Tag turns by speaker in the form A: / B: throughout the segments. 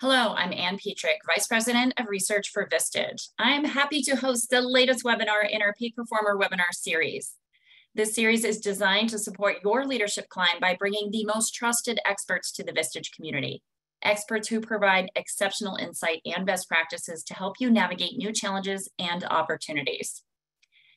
A: Hello, I'm Ann Petrick, Vice President of Research for Vistage. I'm happy to host the latest webinar in our Peak Performer webinar series. This series is designed to support your leadership climb by bringing the most trusted experts to the Vistage community. Experts who provide exceptional insight and best practices to help you navigate new challenges and opportunities.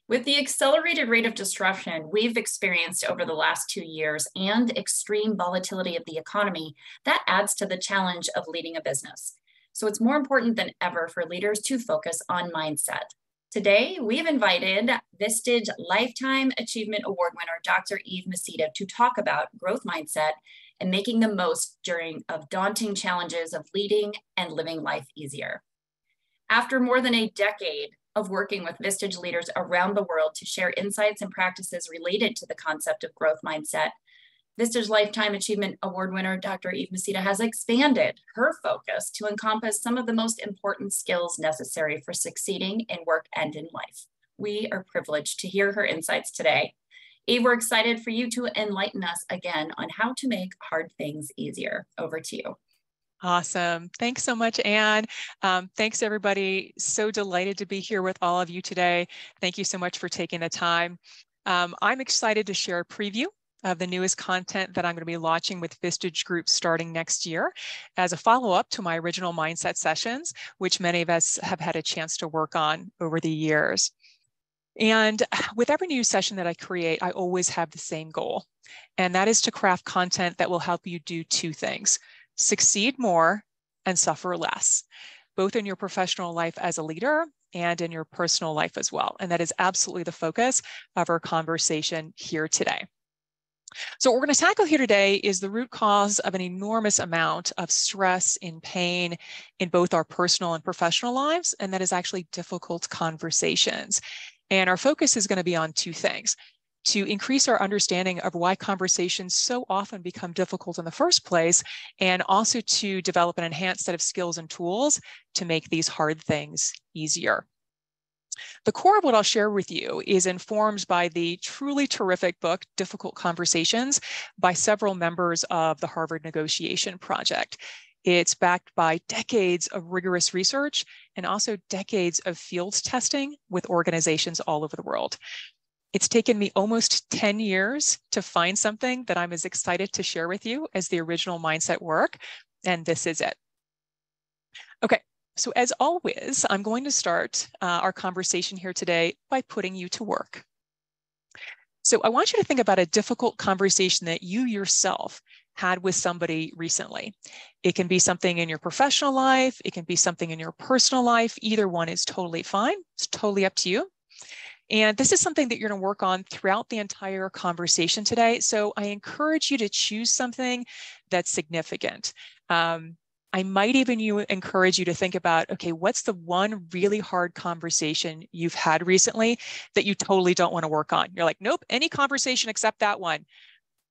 A: With the accelerated rate of disruption we've experienced over the last two years and extreme volatility of the economy, that adds to the challenge of leading a business. So it's more important than ever for leaders to focus on mindset. Today, we've invited Vistage Lifetime Achievement Award winner, Dr. Eve Meceda, to talk about growth mindset and making the most during of daunting challenges of leading and living life easier. After more than a decade of working with Vistage leaders around the world to share insights and practices related to the concept of growth mindset. Vistage Lifetime Achievement Award winner Dr. Eve Meceda has expanded her focus to encompass some of the most important skills necessary for succeeding in work and in life. We are privileged to hear her insights today. Eve, we're excited for you to enlighten us again on how to make hard things easier. Over to you.
B: Awesome. Thanks so much, Anne. Um, thanks, everybody. So delighted to be here with all of you today. Thank you so much for taking the time. Um, I'm excited to share a preview of the newest content that I'm going to be launching with Vistage Group starting next year as a follow-up to my original mindset sessions, which many of us have had a chance to work on over the years. And with every new session that I create, I always have the same goal, and that is to craft content that will help you do two things succeed more and suffer less, both in your professional life as a leader and in your personal life as well. And that is absolutely the focus of our conversation here today. So, what we're going to tackle here today is the root cause of an enormous amount of stress and pain in both our personal and professional lives, and that is actually difficult conversations. And our focus is going to be on two things to increase our understanding of why conversations so often become difficult in the first place, and also to develop an enhanced set of skills and tools to make these hard things easier. The core of what I'll share with you is informed by the truly terrific book, Difficult Conversations, by several members of the Harvard Negotiation Project. It's backed by decades of rigorous research and also decades of field testing with organizations all over the world. It's taken me almost 10 years to find something that I'm as excited to share with you as the original mindset work, and this is it. Okay, so as always, I'm going to start uh, our conversation here today by putting you to work. So I want you to think about a difficult conversation that you yourself had with somebody recently. It can be something in your professional life, it can be something in your personal life. Either one is totally fine. It's totally up to you. And this is something that you're going to work on throughout the entire conversation today. So I encourage you to choose something that's significant. Um, I might even you encourage you to think about, okay, what's the one really hard conversation you've had recently that you totally don't want to work on? You're like, nope, any conversation except that one.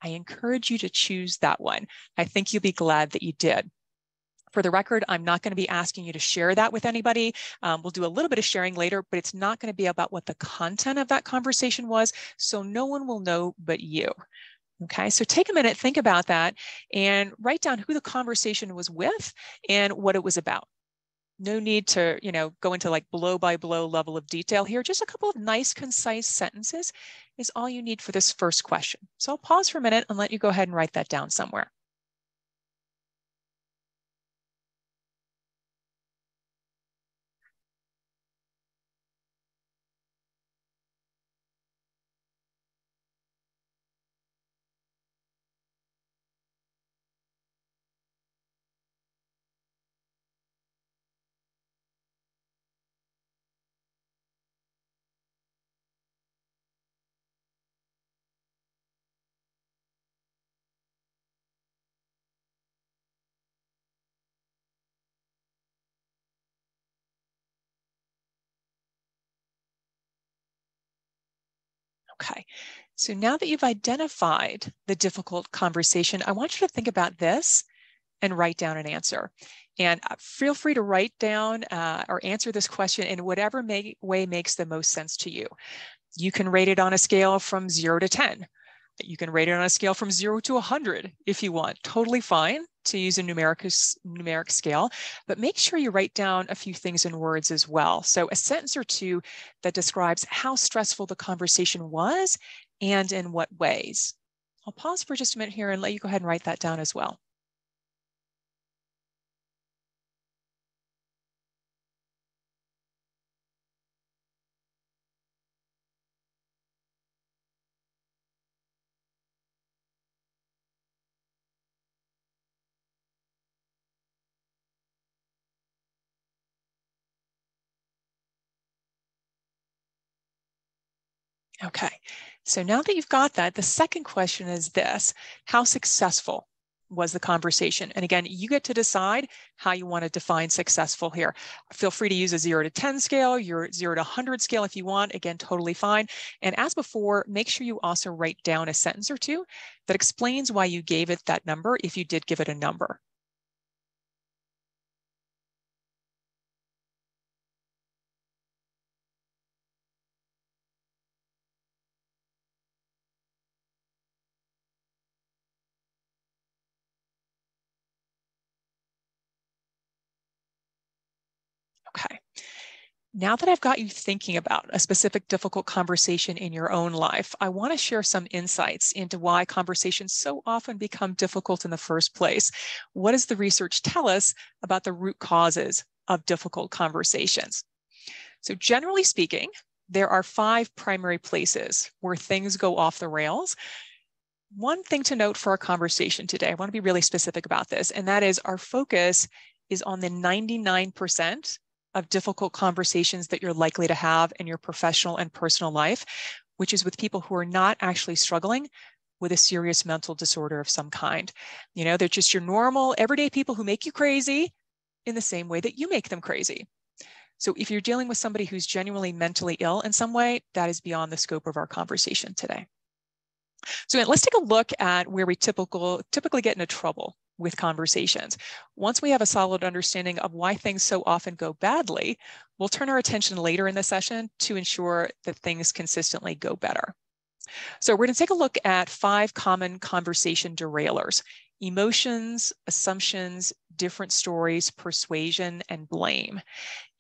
B: I encourage you to choose that one. I think you'll be glad that you did. For the record, I'm not going to be asking you to share that with anybody. Um, we'll do a little bit of sharing later, but it's not going to be about what the content of that conversation was. So no one will know but you. Okay, so take a minute, think about that, and write down who the conversation was with and what it was about. No need to, you know, go into like blow by blow level of detail here. Just a couple of nice, concise sentences is all you need for this first question. So I'll pause for a minute and let you go ahead and write that down somewhere. Okay, so now that you've identified the difficult conversation, I want you to think about this and write down an answer. And uh, feel free to write down uh, or answer this question in whatever may, way makes the most sense to you. You can rate it on a scale from zero to 10. You can rate it on a scale from zero to 100 if you want, totally fine to use a numeric, numeric scale, but make sure you write down a few things in words as well. So a sentence or two that describes how stressful the conversation was and in what ways. I'll pause for just a minute here and let you go ahead and write that down as well. Okay, so now that you've got that, the second question is this, how successful was the conversation? And again, you get to decide how you want to define successful here. Feel free to use a zero to 10 scale, your zero to 100 scale if you want, again, totally fine. And as before, make sure you also write down a sentence or two that explains why you gave it that number if you did give it a number. Now that I've got you thinking about a specific difficult conversation in your own life, I want to share some insights into why conversations so often become difficult in the first place. What does the research tell us about the root causes of difficult conversations? So, generally speaking, there are five primary places where things go off the rails. One thing to note for our conversation today, I want to be really specific about this, and that is our focus is on the 99% of difficult conversations that you're likely to have in your professional and personal life, which is with people who are not actually struggling with a serious mental disorder of some kind. You know, they're just your normal, everyday people who make you crazy in the same way that you make them crazy. So if you're dealing with somebody who's genuinely mentally ill in some way, that is beyond the scope of our conversation today. So let's take a look at where we typical, typically get into trouble with conversations. Once we have a solid understanding of why things so often go badly, we'll turn our attention later in the session to ensure that things consistently go better. So we're going to take a look at five common conversation derailers, emotions, assumptions, different stories, persuasion, and blame.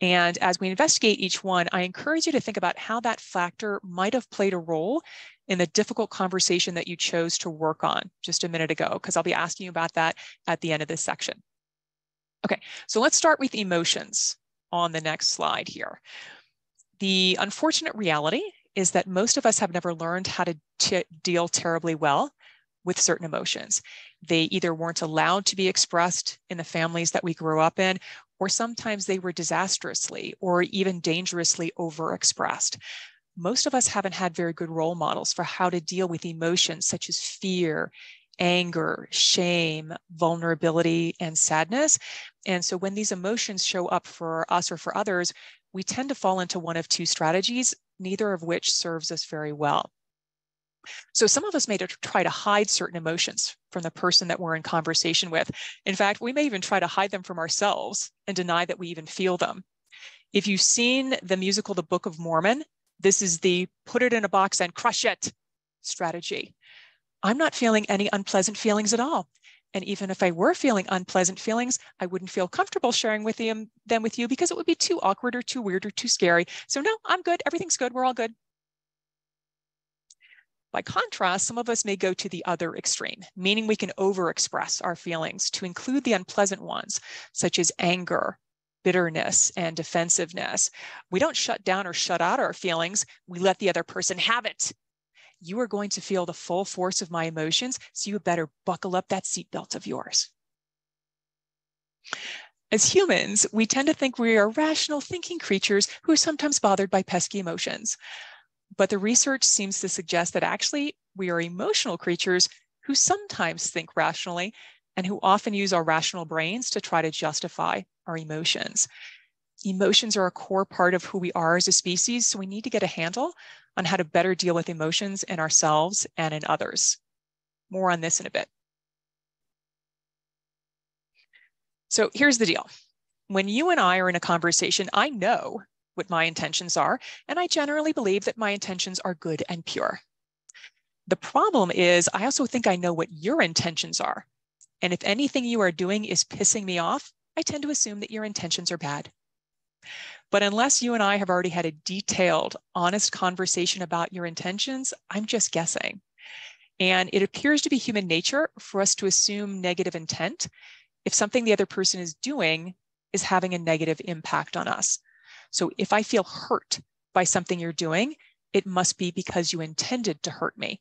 B: And as we investigate each one, I encourage you to think about how that factor might have played a role in the difficult conversation that you chose to work on just a minute ago, because I'll be asking you about that at the end of this section. Okay, so let's start with emotions on the next slide here. The unfortunate reality is that most of us have never learned how to deal terribly well with certain emotions. They either weren't allowed to be expressed in the families that we grew up in, or sometimes they were disastrously or even dangerously overexpressed most of us haven't had very good role models for how to deal with emotions such as fear, anger, shame, vulnerability, and sadness. And so when these emotions show up for us or for others, we tend to fall into one of two strategies, neither of which serves us very well. So some of us may try to hide certain emotions from the person that we're in conversation with. In fact, we may even try to hide them from ourselves and deny that we even feel them. If you've seen the musical The Book of Mormon, this is the put it in a box and crush it strategy. I'm not feeling any unpleasant feelings at all. And even if I were feeling unpleasant feelings, I wouldn't feel comfortable sharing with them, them with you because it would be too awkward or too weird or too scary. So no, I'm good. Everything's good. We're all good. By contrast, some of us may go to the other extreme, meaning we can overexpress our feelings to include the unpleasant ones, such as anger, bitterness and defensiveness. We don't shut down or shut out our feelings, we let the other person have it. You are going to feel the full force of my emotions, so you better buckle up that seatbelt of yours. As humans, we tend to think we are rational thinking creatures who are sometimes bothered by pesky emotions. But the research seems to suggest that actually we are emotional creatures who sometimes think rationally and who often use our rational brains to try to justify our emotions. Emotions are a core part of who we are as a species, so we need to get a handle on how to better deal with emotions in ourselves and in others. More on this in a bit. So here's the deal. When you and I are in a conversation, I know what my intentions are, and I generally believe that my intentions are good and pure. The problem is, I also think I know what your intentions are. And if anything you are doing is pissing me off, I tend to assume that your intentions are bad. But unless you and I have already had a detailed, honest conversation about your intentions, I'm just guessing. And it appears to be human nature for us to assume negative intent if something the other person is doing is having a negative impact on us. So if I feel hurt by something you're doing, it must be because you intended to hurt me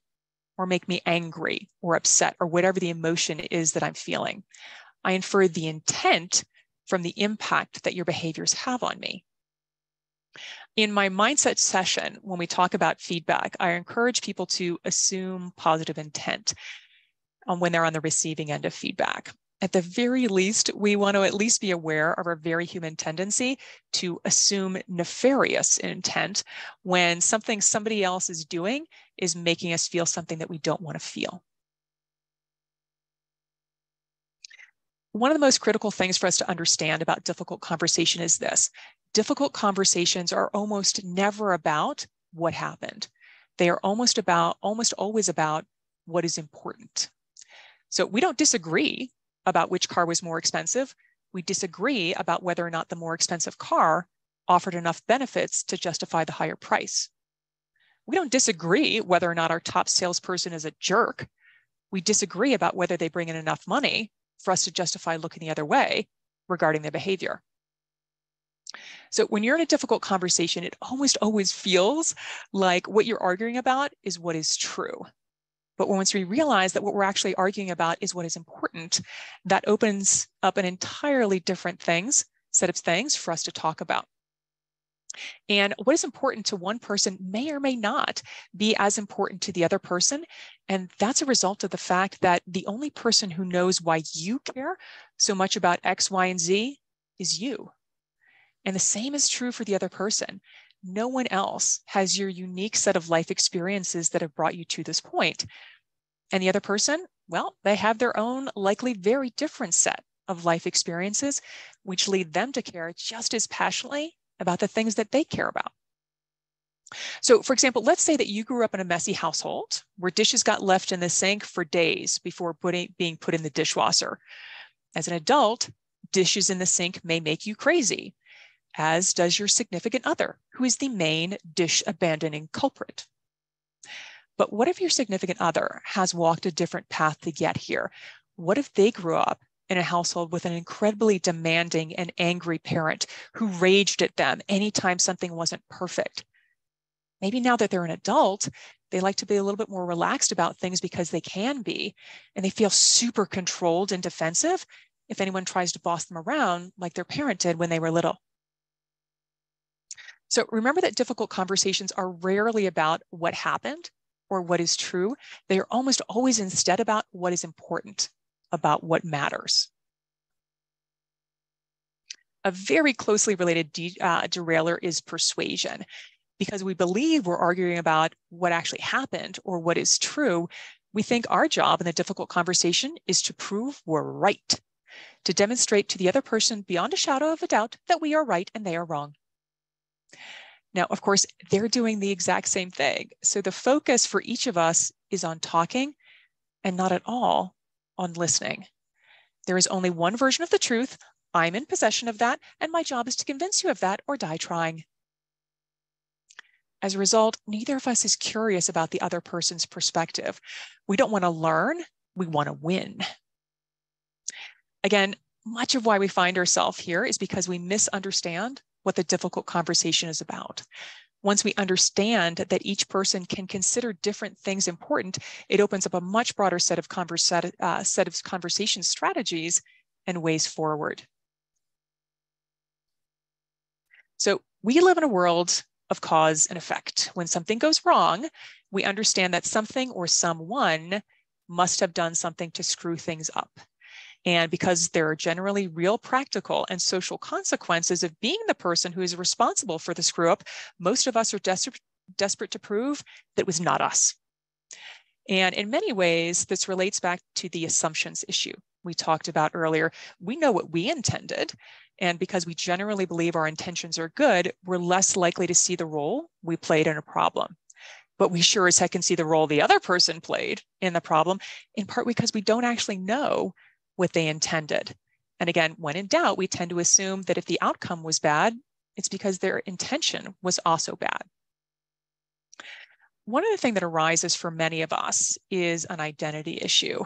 B: or make me angry or upset or whatever the emotion is that I'm feeling. I infer the intent from the impact that your behaviors have on me. In my mindset session, when we talk about feedback, I encourage people to assume positive intent when they're on the receiving end of feedback. At the very least, we want to at least be aware of our very human tendency to assume nefarious intent when something somebody else is doing is making us feel something that we don't want to feel. One of the most critical things for us to understand about difficult conversation is this difficult conversations are almost never about what happened. They are almost about, almost always about what is important. So we don't disagree about which car was more expensive. We disagree about whether or not the more expensive car offered enough benefits to justify the higher price. We don't disagree whether or not our top salesperson is a jerk. We disagree about whether they bring in enough money for us to justify looking the other way regarding their behavior. So when you're in a difficult conversation, it almost always feels like what you're arguing about is what is true. But once we realize that what we're actually arguing about is what is important, that opens up an entirely different things, set of things for us to talk about. And what is important to one person may or may not be as important to the other person. And that's a result of the fact that the only person who knows why you care so much about X, Y, and Z is you. And the same is true for the other person. No one else has your unique set of life experiences that have brought you to this point. And the other person, well, they have their own likely very different set of life experiences, which lead them to care just as passionately about the things that they care about. So, for example, let's say that you grew up in a messy household where dishes got left in the sink for days before putting, being put in the dishwasher. As an adult, dishes in the sink may make you crazy as does your significant other, who is the main dish abandoning culprit. But what if your significant other has walked a different path to get here? What if they grew up in a household with an incredibly demanding and angry parent who raged at them anytime something wasn't perfect? Maybe now that they're an adult, they like to be a little bit more relaxed about things because they can be, and they feel super controlled and defensive if anyone tries to boss them around like their parent did when they were little. So remember that difficult conversations are rarely about what happened or what is true. They are almost always instead about what is important, about what matters. A very closely related de uh, derailer is persuasion. Because we believe we're arguing about what actually happened or what is true, we think our job in the difficult conversation is to prove we're right, to demonstrate to the other person beyond a shadow of a doubt that we are right and they are wrong. Now, of course, they're doing the exact same thing. So the focus for each of us is on talking and not at all on listening. There is only one version of the truth. I'm in possession of that, and my job is to convince you of that or die trying. As a result, neither of us is curious about the other person's perspective. We don't want to learn, we want to win. Again, much of why we find ourselves here is because we misunderstand what the difficult conversation is about. Once we understand that each person can consider different things important, it opens up a much broader set of, conversa- uh, set of conversation strategies and ways forward. So we live in a world of cause and effect. When something goes wrong, we understand that something or someone must have done something to screw things up. And because there are generally real practical and social consequences of being the person who is responsible for the screw up, most of us are desperate, desperate to prove that it was not us. And in many ways, this relates back to the assumptions issue we talked about earlier. We know what we intended. And because we generally believe our intentions are good, we're less likely to see the role we played in a problem. but we sure as heck can see the role the other person played in the problem, in part because we don't actually know what they intended. And again, when in doubt, we tend to assume that if the outcome was bad, it's because their intention was also bad. One of the things that arises for many of us is an identity issue.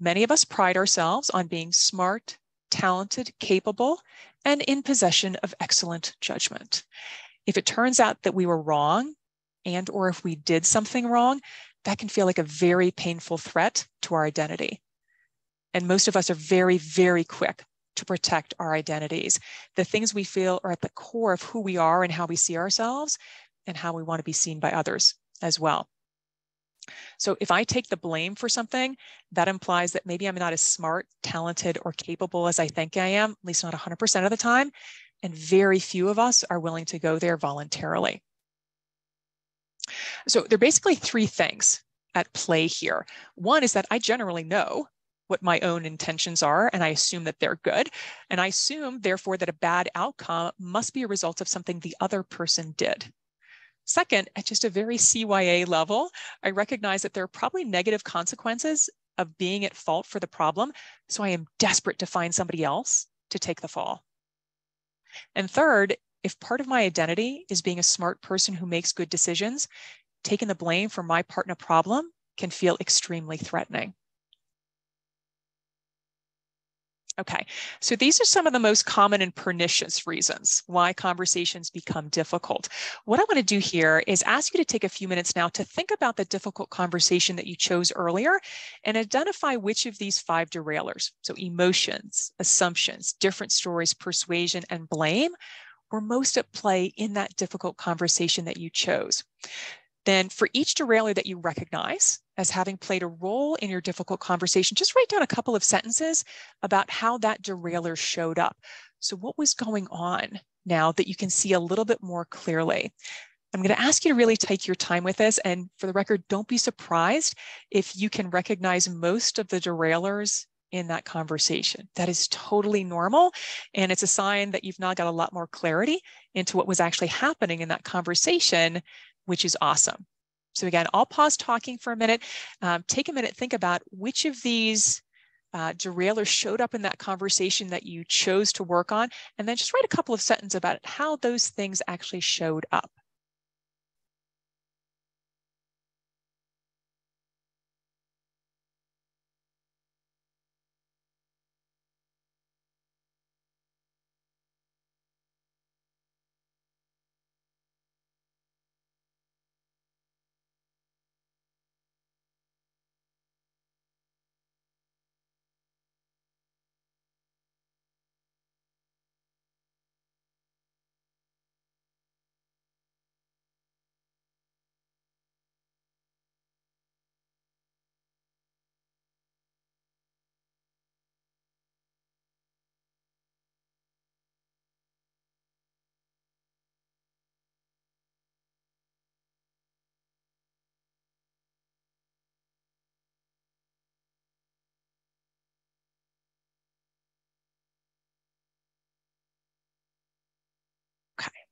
B: Many of us pride ourselves on being smart, talented, capable, and in possession of excellent judgment. If it turns out that we were wrong and or if we did something wrong, that can feel like a very painful threat to our identity. And most of us are very, very quick to protect our identities. The things we feel are at the core of who we are and how we see ourselves and how we want to be seen by others as well. So if I take the blame for something, that implies that maybe I'm not as smart, talented, or capable as I think I am, at least not 100% of the time. And very few of us are willing to go there voluntarily. So there are basically three things at play here. One is that I generally know what my own intentions are, and I assume that they're good. And I assume, therefore, that a bad outcome must be a result of something the other person did. Second, at just a very CYA level, I recognize that there are probably negative consequences of being at fault for the problem. So I am desperate to find somebody else to take the fall. And third, if part of my identity is being a smart person who makes good decisions, taking the blame for my part in a problem can feel extremely threatening. Okay, so these are some of the most common and pernicious reasons why conversations become difficult. What I want to do here is ask you to take a few minutes now to think about the difficult conversation that you chose earlier and identify which of these five derailers, so emotions, assumptions, different stories, persuasion, and blame, were most at play in that difficult conversation that you chose. Then for each derailer that you recognize as having played a role in your difficult conversation, just write down a couple of sentences about how that derailer showed up. So what was going on now that you can see a little bit more clearly? I'm going to ask you to really take your time with this. And for the record, don't be surprised if you can recognize most of the derailers in that conversation. That is totally normal. And it's a sign that you've now got a lot more clarity into what was actually happening in that conversation which is awesome. So again, I'll pause talking for a minute. Um, take a minute, think about which of these uh, derailers showed up in that conversation that you chose to work on, and then just write a couple of sentences about how those things actually showed up.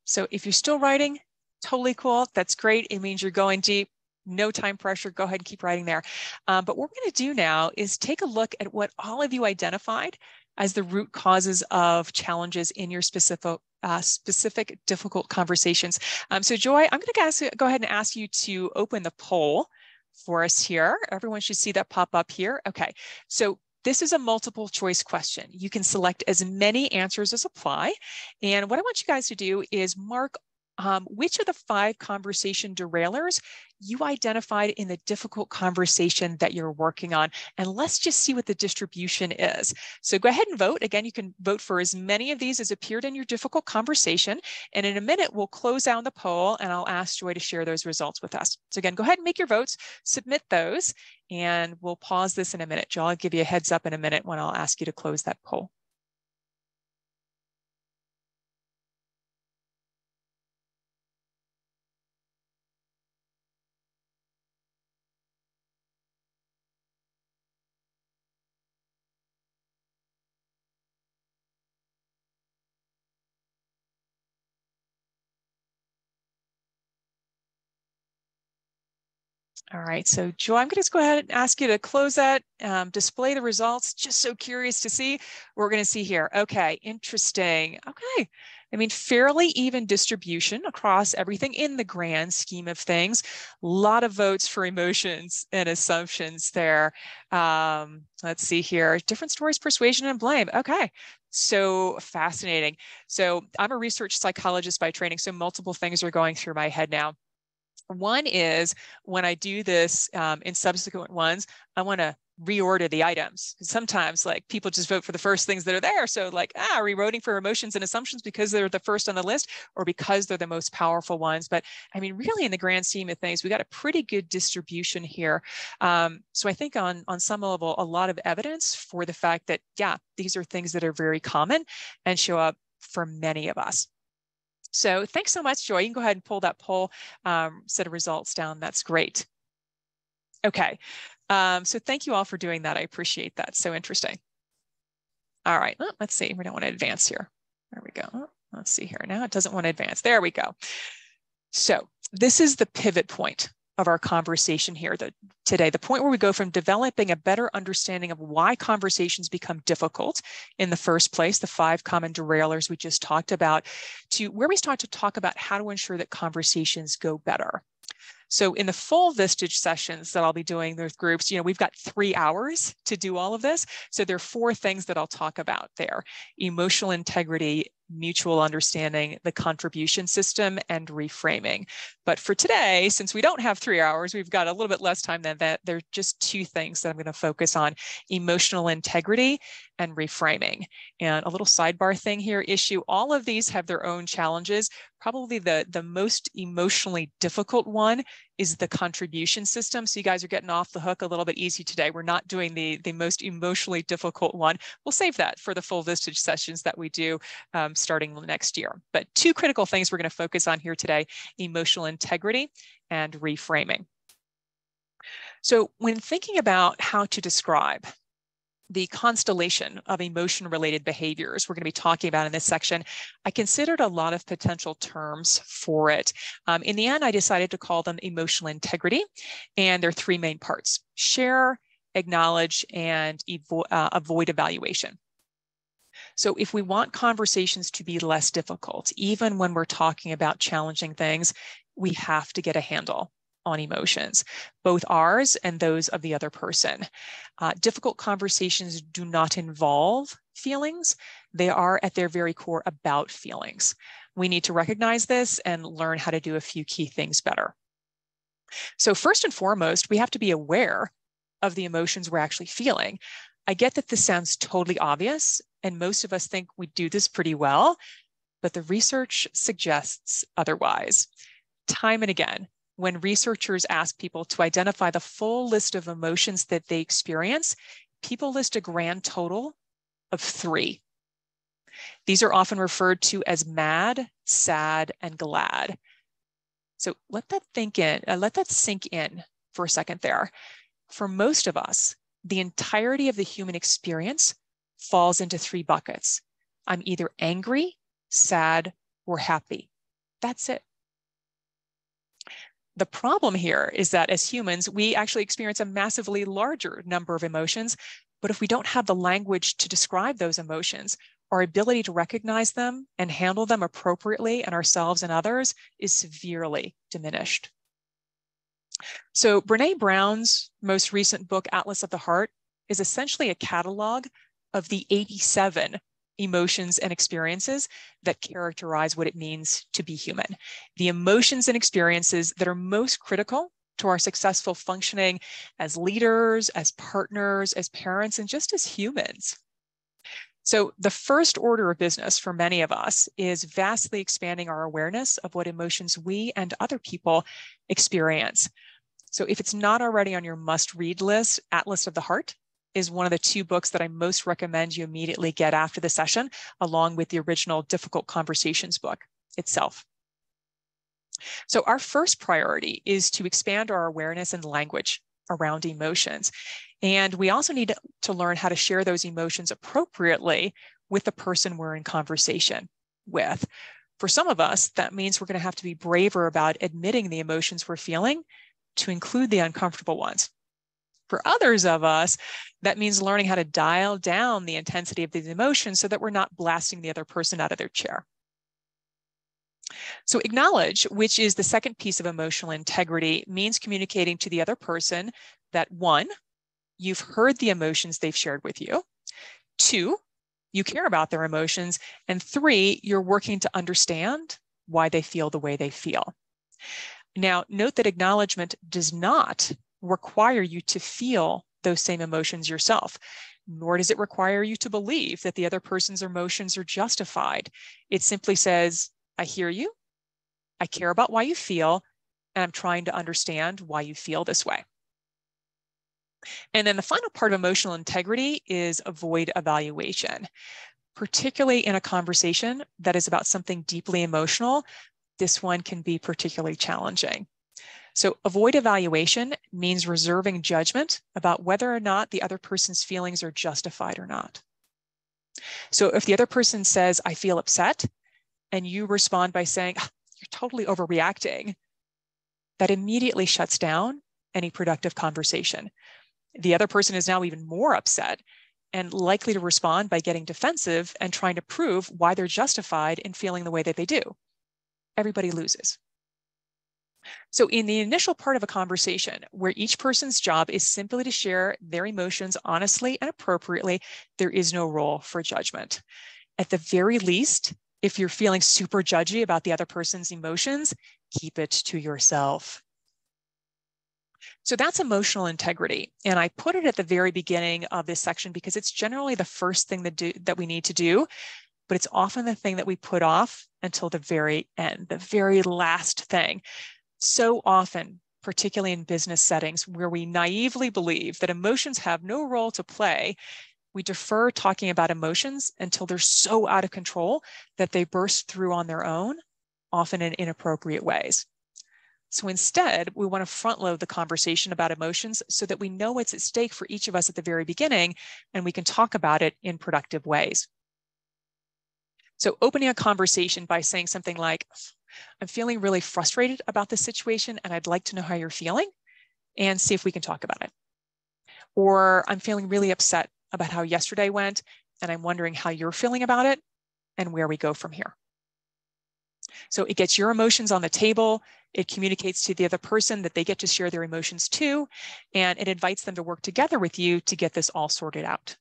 B: So if you're still writing, totally cool. That's great. It means you're going deep. No time pressure. Go ahead and keep writing there. Um, but what we're going to do now is take a look at what all of you identified as the root causes of challenges in your specific uh, specific difficult conversations. Um, so Joy, I'm going to go ahead and ask you to open the poll for us here. Everyone should see that pop up here. Okay, so this is a multiple choice question. You can select as many answers as apply. And what I want you guys to do is mark um, which of the five conversation derailers you identified in the difficult conversation that you're working on. And let's just see what the distribution is. So go ahead and vote. Again, you can vote for as many of these as appeared in your difficult conversation. And in a minute, we'll close down the poll and I'll ask Joy to share those results with us. So again, go ahead and make your votes, submit those, and we'll pause this in a minute. Joy, I'll give you a heads up in a minute when I'll ask you to close that poll. All right, so Joy, I'm going to just go ahead and ask you to close that, um, display the results. Just so curious to see. We're going to see here. Okay, interesting. Okay, I mean, fairly even distribution across everything in the grand scheme of things. A lot of votes for emotions and assumptions there. Um, let's see here. Different stories, persuasion, and blame. Okay, so fascinating. So I'm a research psychologist by training, so multiple things are going through my head now. One is when I do this um, in subsequent ones, I want to reorder the items. Sometimes like people just vote for the first things that are there. So like, ah, are we voting for emotions and assumptions because they're the first on the list or because they're the most powerful ones? But I mean, really in the grand scheme of things, we got a pretty good distribution here. Um, so I think on, on some level, a lot of evidence for the fact that, yeah, these are things that are very common and show up for many of us. So thanks so much, Joy. You can go ahead and pull that poll um, set of results down. That's great. Okay, um, so thank you all for doing that. I appreciate that. So interesting. All right, oh, let's see. We don't want to advance here. There we go. Let's see here. Now it doesn't want to advance. There we go. So this is the pivot point of our conversation here the, today, the point where we go from developing a better understanding of why conversations become difficult in the first place, the five common derailers we just talked about, to where we start to talk about how to ensure that conversations go better. So in the full Vistage sessions that I'll be doing with groups, you know, we've got three hours to do all of this. So there are four things that I'll talk about there. Emotional integrity, mutual understanding, the contribution system, and reframing. But for today, since we don't have three hours, we've got a little bit less time than that. There are just two things that I'm going to focus on emotional integrity and reframing. And a little sidebar thing here issue all of these have their own challenges. Probably the, the most emotionally difficult one is the contribution system. So you guys are getting off the hook a little bit easy today. We're not doing the, the most emotionally difficult one. We'll save that for the full Vistage sessions that we do um, starting next year. But two critical things we're gonna focus on here today, emotional integrity and reframing. So when thinking about how to describe the constellation of emotion related behaviors we're going to be talking about in this section, I considered a lot of potential terms for it. Um, in the end, I decided to call them emotional integrity, and there are three main parts share, acknowledge, and evo uh, avoid evaluation. So, if we want conversations to be less difficult, even when we're talking about challenging things, we have to get a handle on emotions, both ours and those of the other person. Uh, difficult conversations do not involve feelings, they are at their very core about feelings. We need to recognize this and learn how to do a few key things better. So, first and foremost, we have to be aware of the emotions we're actually feeling. I get that this sounds totally obvious, and most of us think we do this pretty well, but the research suggests otherwise. Time and again, when researchers ask people to identify the full list of emotions that they experience, people list a grand total of three. These are often referred to as mad, sad, and glad. So let that think in, uh, let that sink in for a second there. For most of us, the entirety of the human experience falls into three buckets. I'm either angry, sad, or happy. That's it. The problem here is that as humans, we actually experience a massively larger number of emotions. But if we don't have the language to describe those emotions, our ability to recognize them and handle them appropriately in ourselves and others is severely diminished. So, Brene Brown's most recent book, Atlas of the Heart, is essentially a catalog of the 87 emotions and experiences that characterize what it means to be human. The emotions and experiences that are most critical to our successful functioning as leaders, as partners, as parents, and just as humans. So, the first order of business for many of us is vastly expanding our awareness of what emotions we and other people experience. So, if it's not already on your must read list, Atlas of the Heart is one of the two books that I most recommend you immediately get after the session, along with the original Difficult Conversations book itself. So our first priority is to expand our awareness and language around emotions. And we also need to learn how to share those emotions appropriately with the person we're in conversation with. For some of us, that means we're going to have to be braver about admitting the emotions we're feeling to include the uncomfortable ones. For others of us, that means learning how to dial down the intensity of these emotions so that we're not blasting the other person out of their chair. So acknowledge, which is the second piece of emotional integrity, means communicating to the other person that one, you've heard the emotions they've shared with you. Two, you care about their emotions. And three, you're working to understand why they feel the way they feel. Now, note that acknowledgement does not require you to feel those same emotions yourself, nor does it require you to believe that the other person's emotions are justified. It simply says, I hear you, I care about why you feel, and I'm trying to understand why you feel this way. And then the final part of emotional integrity is avoid evaluation, particularly in a conversation that is about something deeply emotional. This one can be particularly challenging. So avoid evaluation means reserving judgment about whether or not the other person's feelings are justified or not. So if the other person says, I feel upset, and you respond by saying, ah, you're totally overreacting, that immediately shuts down any productive conversation. The other person is now even more upset and likely to respond by getting defensive and trying to prove why they're justified in feeling the way that they do. Everybody loses. So, in the initial part of a conversation where each person's job is simply to share their emotions honestly and appropriately, there is no role for judgment. At the very least, if you're feeling super judgy about the other person's emotions, keep it to yourself. So that's emotional integrity. And I put it at the very beginning of this section because it's generally the first thing that, do, that we need to do, but it's often the thing that we put off until the very end, the very last thing. So often, particularly in business settings where we naively believe that emotions have no role to play, we defer talking about emotions until they're so out of control that they burst through on their own, often in inappropriate ways. So instead, we want to front load the conversation about emotions so that we know what's at stake for each of us at the very beginning and we can talk about it in productive ways. So opening a conversation by saying something like, I'm feeling really frustrated about this situation and I'd like to know how you're feeling and see if we can talk about it. Or I'm feeling really upset about how yesterday went and I'm wondering how you're feeling about it and where we go from here. So it gets your emotions on the table. It communicates to the other person that they get to share their emotions too, and it invites them to work together with you to get this all sorted out.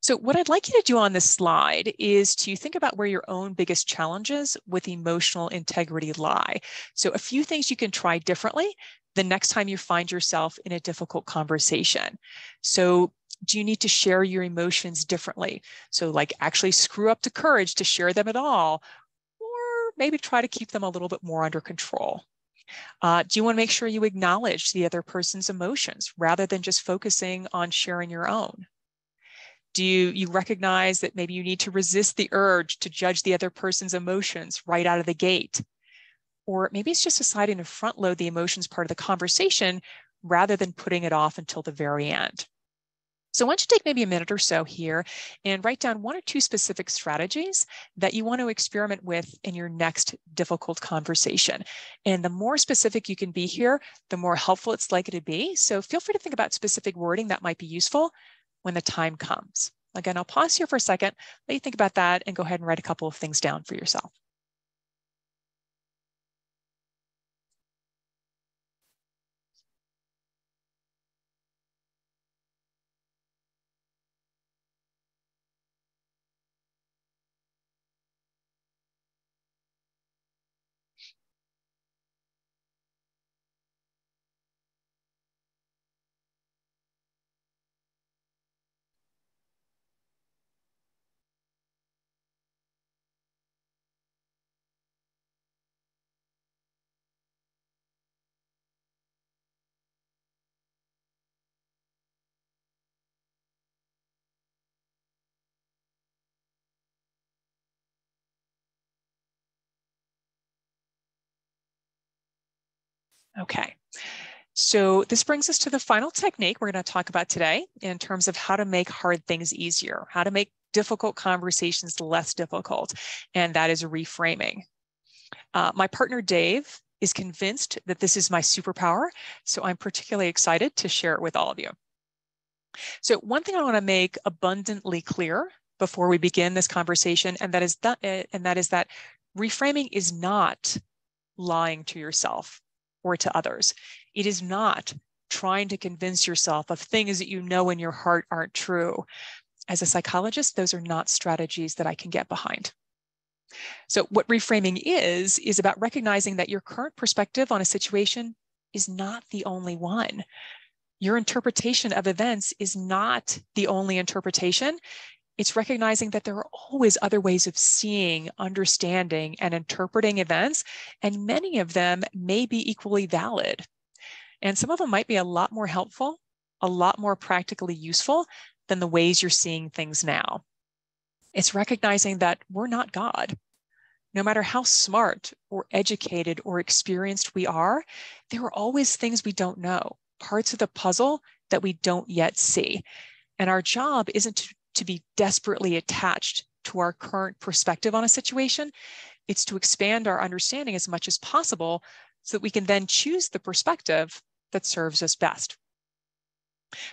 B: So what I'd like you to do on this slide is to think about where your own biggest challenges with emotional integrity lie. So a few things you can try differently the next time you find yourself in a difficult conversation. So do you need to share your emotions differently? So like actually screw up the courage to share them at all, or maybe try to keep them a little bit more under control. Uh, do you want to make sure you acknowledge the other person's emotions rather than just focusing on sharing your own? Do you, you recognize that maybe you need to resist the urge to judge the other person's emotions right out of the gate? Or maybe it's just deciding to front load the emotions part of the conversation rather than putting it off until the very end. So why don't you take maybe a minute or so here and write down one or two specific strategies that you want to experiment with in your next difficult conversation. And the more specific you can be here, the more helpful it's likely to be. So feel free to think about specific wording that might be useful when the time comes. Again, I'll pause here for a second, let you think about that and go ahead and write a couple of things down for yourself. Okay. So this brings us to the final technique we're going to talk about today in terms of how to make hard things easier, how to make difficult conversations less difficult, and that is reframing. Uh, my partner Dave is convinced that this is my superpower, so I'm particularly excited to share it with all of you. So one thing I want to make abundantly clear before we begin this conversation, and that is that, and that is that reframing is not lying to yourself or to others. It is not trying to convince yourself of things that you know in your heart aren't true. As a psychologist, those are not strategies that I can get behind. So, what reframing is, is about recognizing that your current perspective on a situation is not the only one. Your interpretation of events is not the only interpretation. It's recognizing that there are always other ways of seeing, understanding, and interpreting events, and many of them may be equally valid. And some of them might be a lot more helpful, a lot more practically useful than the ways you're seeing things now. It's recognizing that we're not God. No matter how smart or educated or experienced we are, there are always things we don't know, parts of the puzzle that we don't yet see. And our job isn't to, to be desperately attached to our current perspective on a situation, it's to expand our understanding as much as possible so that we can then choose the perspective that serves us best.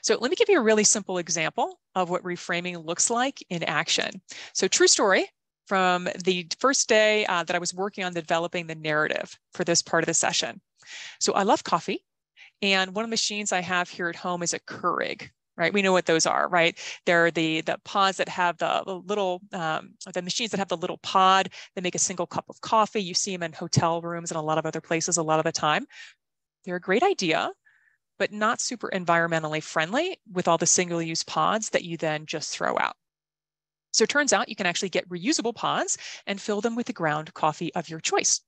B: So let me give you a really simple example of what reframing looks like in action. So true story from the first day uh, that I was working on developing the narrative for this part of the session. So I love coffee. And one of the machines I have here at home is a Keurig, right? We know what those are, right? They're the the pods that have the little um, the machines that have the little pod that make a single cup of coffee. You see them in hotel rooms and a lot of other places a lot of the time. They're a great idea but not super environmentally friendly with all the single use pods that you then just throw out. So it turns out you can actually get reusable pods and fill them with the ground coffee of your choice.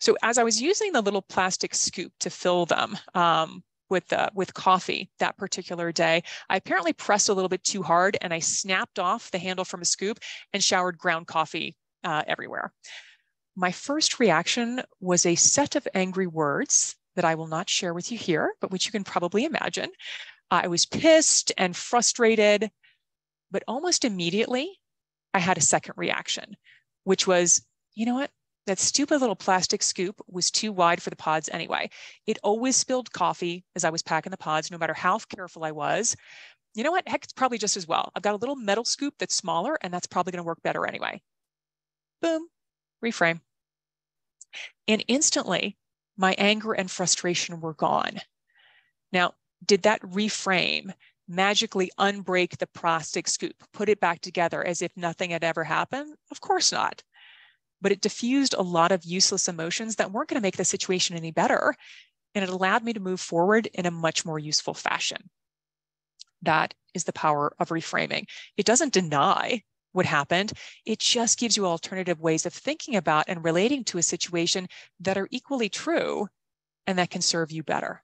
B: So as I was using the little plastic scoop to fill them um, with, uh, with coffee that particular day, I apparently pressed a little bit too hard and I snapped off the handle from a scoop and showered ground coffee uh, everywhere. My first reaction was a set of angry words that I will not share with you here, but which you can probably imagine. I was pissed and frustrated, but almost immediately I had a second reaction, which was, you know what? That stupid little plastic scoop was too wide for the pods anyway. It always spilled coffee as I was packing the pods, no matter how careful I was. You know what? Heck, it's probably just as well. I've got a little metal scoop that's smaller, and that's probably going to work better anyway. Boom, reframe. And instantly, my anger and frustration were gone. Now, did that reframe magically unbreak the plastic scoop, put it back together as if nothing had ever happened? Of course not. But it diffused a lot of useless emotions that weren't going to make the situation any better. And it allowed me to move forward in a much more useful fashion. That is the power of reframing. It doesn't deny what happened. It just gives you alternative ways of thinking about and relating to a situation that are equally true and that can serve you better.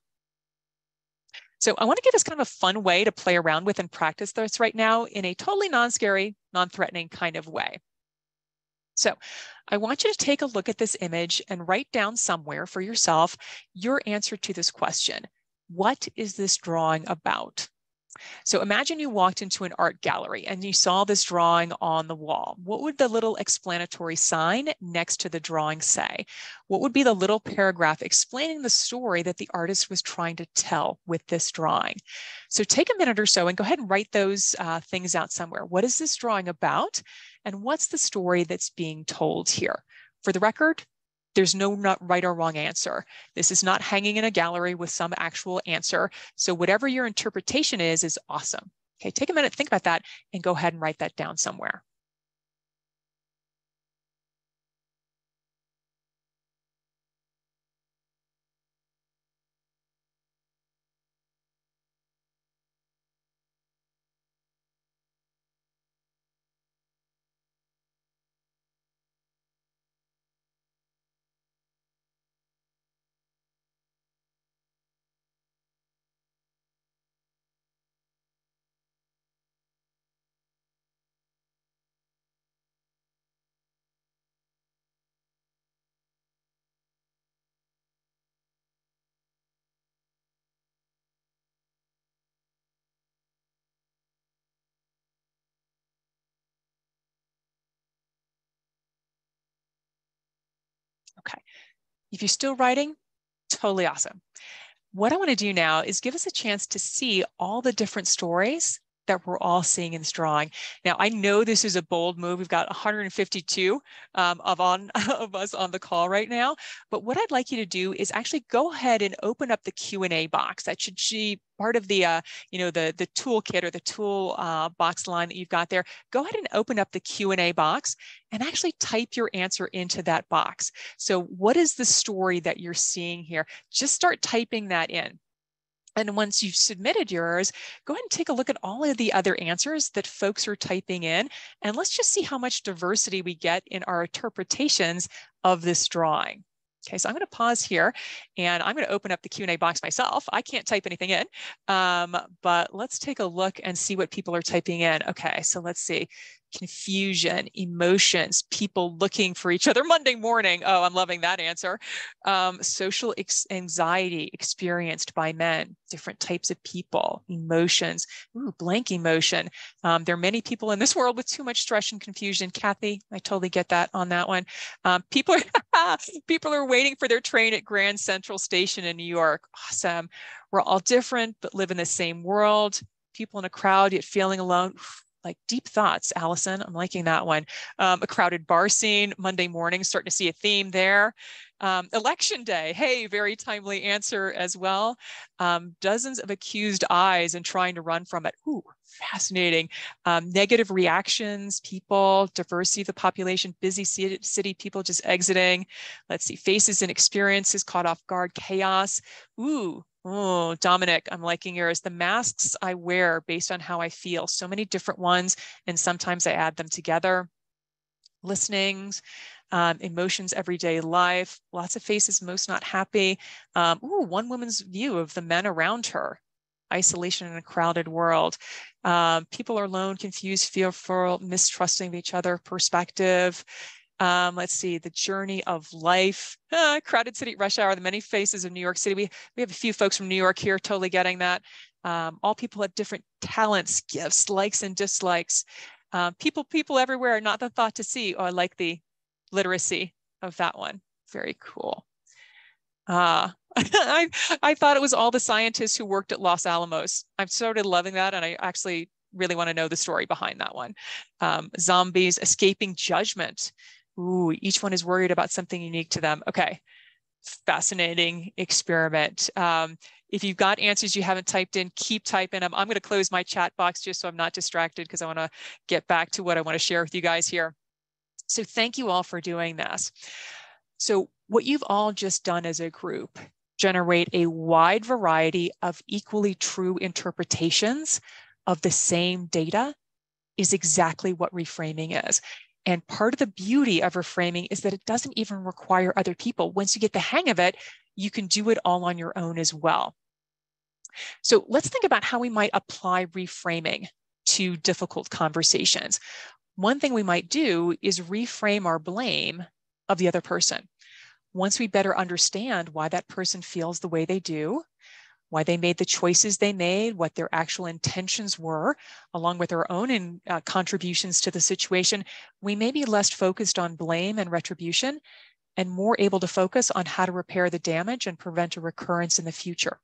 B: So I want to give us kind of a fun way to play around with and practice this right now in a totally non-scary, non-threatening kind of way. So I want you to take a look at this image and write down somewhere for yourself your answer to this question. What is this drawing about? So imagine you walked into an art gallery and you saw this drawing on the wall. What would the little explanatory sign next to the drawing say? What would be the little paragraph explaining the story that the artist was trying to tell with this drawing? So take a minute or so and go ahead and write those uh, things out somewhere. What is this drawing about? And what's the story that's being told here? For the record, there's no not right or wrong answer. This is not hanging in a gallery with some actual answer. So whatever your interpretation is, is awesome. Okay, take a minute, think about that, and go ahead and write that down somewhere. Okay. If you're still writing, totally awesome. What I want to do now is give us a chance to see all the different stories that we're all seeing in this drawing. Now, I know this is a bold move. We've got 152 um, of, on, of us on the call right now. But what I'd like you to do is actually go ahead and open up the Q&A box. That should be part of the, uh, you know, the, the toolkit or the tool uh, box line that you've got there. Go ahead and open up the Q&A box and actually type your answer into that box. So what is the story that you're seeing here? Just start typing that in. And once you've submitted yours, go ahead and take a look at all of the other answers that folks are typing in. And let's just see how much diversity we get in our interpretations of this drawing. Okay, so I'm going to pause here and I'm going to open up the Q&A box myself. I can't type anything in, um, but let's take a look and see what people are typing in. Okay, so let's see confusion, emotions, people looking for each other Monday morning. Oh, I'm loving that answer. Um, social ex anxiety experienced by men, different types of people, emotions. Ooh, blank emotion. Um, there are many people in this world with too much stress and confusion. Kathy, I totally get that on that one. Um, people, are people are waiting for their train at Grand Central Station in New York. Awesome. We're all different, but live in the same world. People in a crowd, yet feeling alone like deep thoughts, Allison. I'm liking that one. Um, a crowded bar scene, Monday morning, starting to see a theme there. Um, election day, hey, very timely answer as well. Um, dozens of accused eyes and trying to run from it. Ooh, fascinating. Um, negative reactions, people, diversity of the population, busy city, city, people just exiting. Let's see, faces and experiences caught off guard, chaos. Ooh, Oh, Dominic, I'm liking yours. The masks I wear based on how I feel, so many different ones, and sometimes I add them together. Listenings, um, emotions, everyday life, lots of faces, most not happy. Um, ooh, one woman's view of the men around her, isolation in a crowded world. Um, people are alone, confused, fearful, mistrusting of each other, perspective. Um, let's see, the journey of life, uh, crowded city, rush hour, the many faces of New York City. We, we have a few folks from New York here, totally getting that. Um, all people have different talents, gifts, likes and dislikes. Uh, people, people everywhere, are not the thought to see. Oh, I like the literacy of that one. Very cool. Uh, I, I thought it was all the scientists who worked at Los Alamos. I'm sort of loving that. And I actually really want to know the story behind that one. Um, zombies escaping judgment. Ooh, each one is worried about something unique to them. Okay, fascinating experiment. Um, if you've got answers you haven't typed in, keep typing them. I'm going to close my chat box just so I'm not distracted because I want to get back to what I want to share with you guys here. So thank you all for doing this. So what you've all just done as a group, generate a wide variety of equally true interpretations of the same data is exactly what reframing is. And part of the beauty of reframing is that it doesn't even require other people. Once you get the hang of it, you can do it all on your own as well. So let's think about how we might apply reframing to difficult conversations. One thing we might do is reframe our blame of the other person. Once we better understand why that person feels the way they do, why they made the choices they made, what their actual intentions were, along with our own in, uh, contributions to the situation, we may be less focused on blame and retribution and more able to focus on how to repair the damage and prevent a recurrence in the future.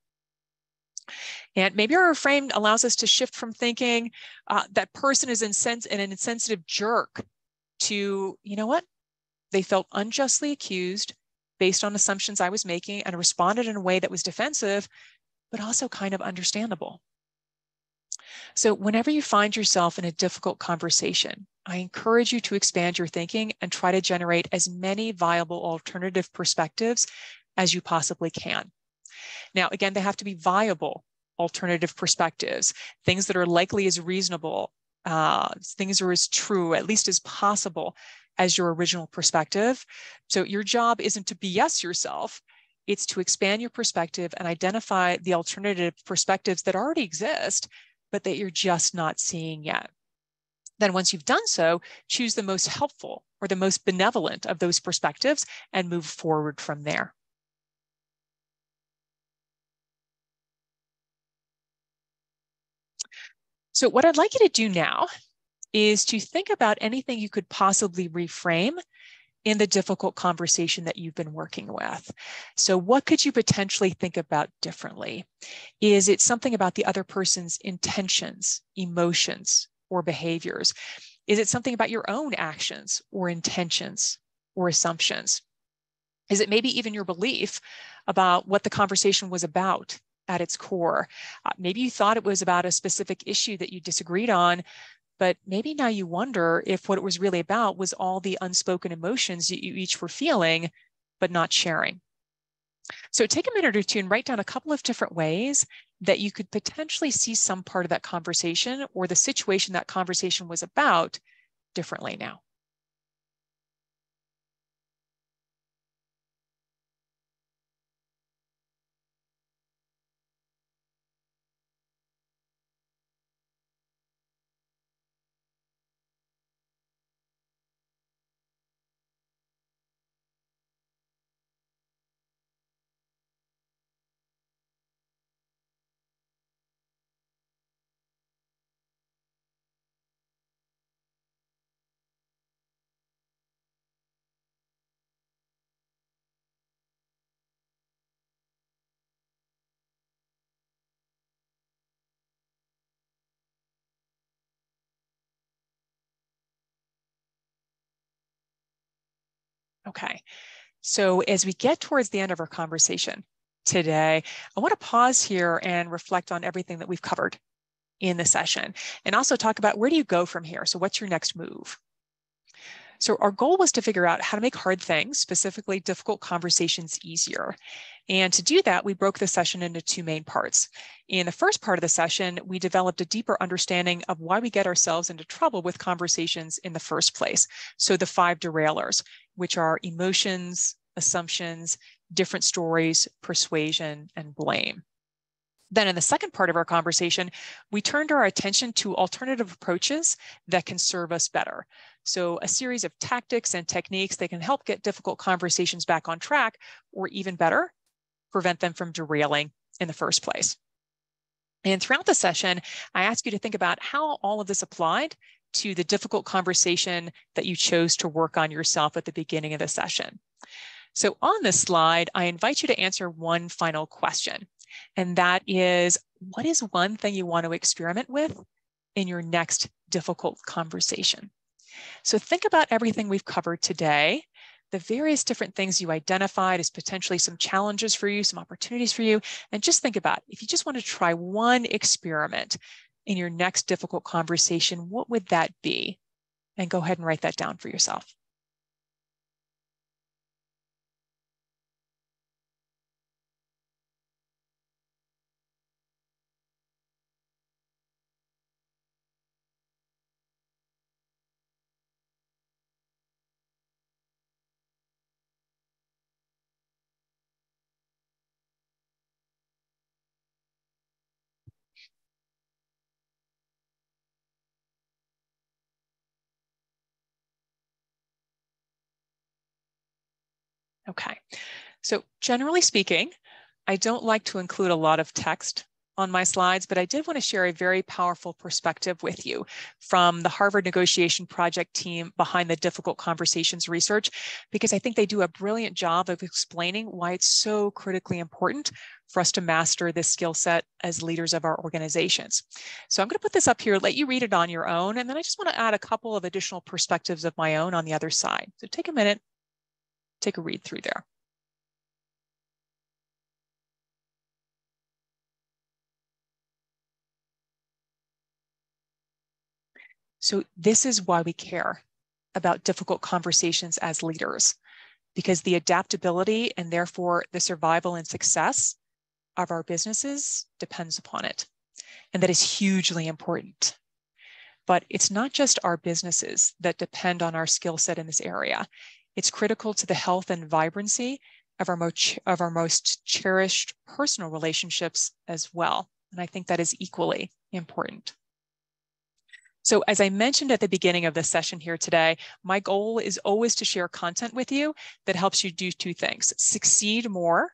B: And maybe our reframe allows us to shift from thinking uh, that person is insens- an insensitive jerk to, you know what? They felt unjustly accused based on assumptions I was making and responded in a way that was defensive but also kind of understandable. So, whenever you find yourself in a difficult conversation, I encourage you to expand your thinking and try to generate as many viable alternative perspectives as you possibly can. Now, again, they have to be viable alternative perspectives, things that are likely as reasonable, uh, things are as true, at least as possible as your original perspective. So, your job isn't to BS yourself, it's to expand your perspective and identify the alternative perspectives that already exist, but that you're just not seeing yet. Then, once you've done so, choose the most helpful or the most benevolent of those perspectives and move forward from there. So, what I'd like you to do now is to think about anything you could possibly reframe in the difficult conversation that you've been working with. So, what could you potentially think about differently? Is it something about the other person's intentions, emotions, or behaviors? Is it something about your own actions or intentions or assumptions? Is it maybe even your belief about what the conversation was about at its core? Uh, maybe you thought it was about a specific issue that you disagreed on, but maybe now you wonder if what it was really about was all the unspoken emotions that you each were feeling, but not sharing. So take a minute or two and write down a couple of different ways that you could potentially see some part of that conversation or the situation that conversation was about differently now. Okay, so as we get towards the end of our conversation today, I want to pause here and reflect on everything that we've covered in the session and also talk about where do you go from here? So what's your next move? So our goal was to figure out how to make hard things, specifically difficult conversations, easier. And to do that, we broke the session into two main parts. In the first part of the session, we developed a deeper understanding of why we get ourselves into trouble with conversations in the first place. So the five derailers, which are emotions, assumptions, different stories, persuasion, and blame. Then in the second part of our conversation, we turned our attention to alternative approaches that can serve us better. So a series of tactics and techniques that can help get difficult conversations back on track, or even better, prevent them from derailing in the first place. And throughout the session, I ask you to think about how all of this applied to the difficult conversation that you chose to work on yourself at the beginning of the session. So on this slide, I invite you to answer one final question. And that is, what is one thing you want to experiment with in your next difficult conversation? So think about everything we've covered today, the various different things you identified as potentially some challenges for you, some opportunities for you, and just think about if you just want to try one experiment in your next difficult conversation, what would that be? And go ahead and write that down for yourself. Okay, so generally speaking, I don't like to include a lot of text on my slides, but I did want to share a very powerful perspective with you from the Harvard Negotiation Project team behind the Difficult Conversations research, because I think they do a brilliant job of explaining why it's so critically important for us to master this skill set as leaders of our organizations. So I'm going to put this up here, let you read it on your own, and then I just want to add a couple of additional perspectives of my own on the other side. So take a minute, take a read through there. So this is why we care about difficult conversations as leaders, because the adaptability and therefore the survival and success of our businesses depends upon it. And that is hugely important. But it's not just our businesses that depend on our skill set in this area. It's critical to the health and vibrancy of our, most, of our most cherished personal relationships as well. And I think that is equally important. So as I mentioned at the beginning of the session here today, my goal is always to share content with you that helps you do two things, succeed more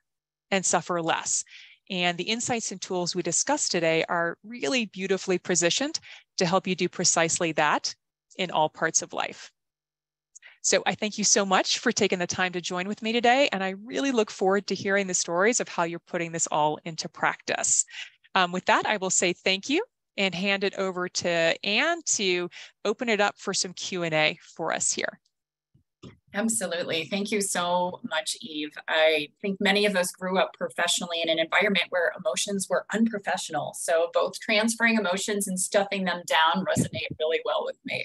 B: and suffer less. And the insights and tools we discussed today are really beautifully positioned to help you do precisely that in all parts of life. So I thank you so much for taking the time to join with me today. And I really look forward to hearing the stories of how you're putting this all into practice. Um, with that, I will say thank you and hand it over to Anne to open it up for some Q&A for us here.
A: Absolutely. Thank you so much, Eve. I think many of us grew up professionally in an environment where emotions were unprofessional. So both transferring emotions and stuffing them down resonate really well with me.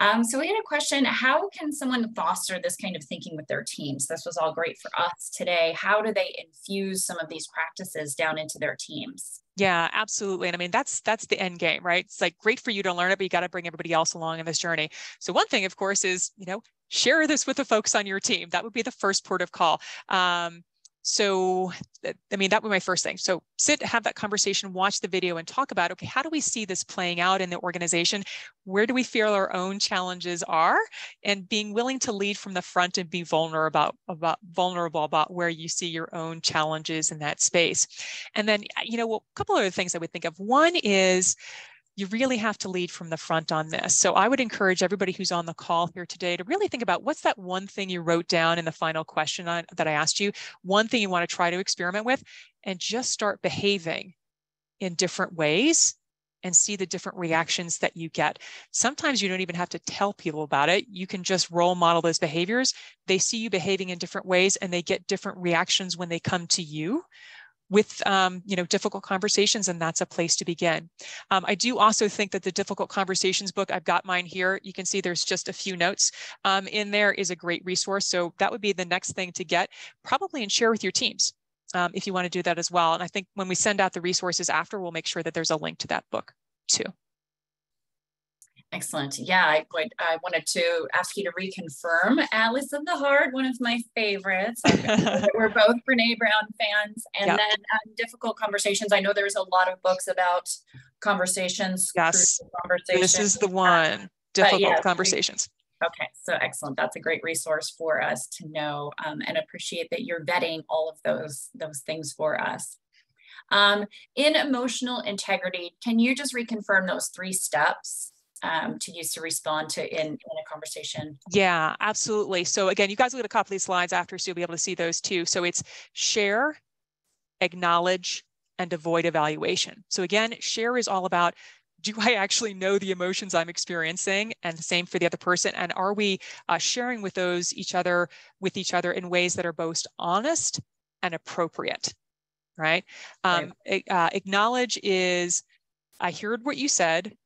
A: Um, so we had a question, how can someone foster this kind of thinking with their teams? This was all great for us today. How do they infuse some of these practices down into their teams?
B: Yeah, absolutely. And I mean, that's that's the end game, right? It's like great for you to learn it, but you got to bring everybody else along in this journey. So one thing, of course, is, you know, share this with the folks on your team. That would be the first port of call. Um, so i mean that would be my first thing. So sit have that conversation watch the video and talk about okay how do we see this playing out in the organization? Where do we feel our own challenges are? And being willing to lead from the front and be vulnerable about, about vulnerable about where you see your own challenges in that space. And then you know a couple other things i would think of. One is you really have to lead from the front on this. So I would encourage everybody who's on the call here today to really think about what's that one thing you wrote down in the final question on, that I asked you, one thing you want to try to experiment with, and just start behaving in different ways and see the different reactions that you get. Sometimes you don't even have to tell people about it. You can just role model those behaviors. They see you behaving in different ways and they get different reactions when they come to you with um, you know difficult conversations and that's a place to begin. Um, i do also think that the difficult conversations book i've got mine here. You can see there's just a few notes um, in there is a great resource. So that would be the next thing to get probably and share with your teams um, if you want to do that as well. And i think when we send out the resources after we'll make sure that there's a link to that book too
A: Excellent. Yeah, I, would. I wanted to ask you to reconfirm Atlas of the Heart, one of my favorites. We're both Brene Brown fans. And then um, Difficult Conversations. I know there's a lot of books about conversations.
B: Yes. Conversations. This is the one. Difficult yes, Conversations.
A: Okay, so excellent. That's a great resource for us to know um, and appreciate that you're vetting all of those, those things for us. Um, in emotional integrity, can you just reconfirm those three steps? Um, to use to respond to in, in a conversation.
B: Yeah, absolutely. So again, you guys will get a couple of these slides after, so you'll be able to see those too. So it's share, acknowledge, and avoid evaluation. So again, share is all about do I actually know the emotions I'm experiencing and the same for the other person and are we uh, sharing with those each other with each other in ways that are both honest and appropriate right, um, right. Uh, acknowledge is I heard what you said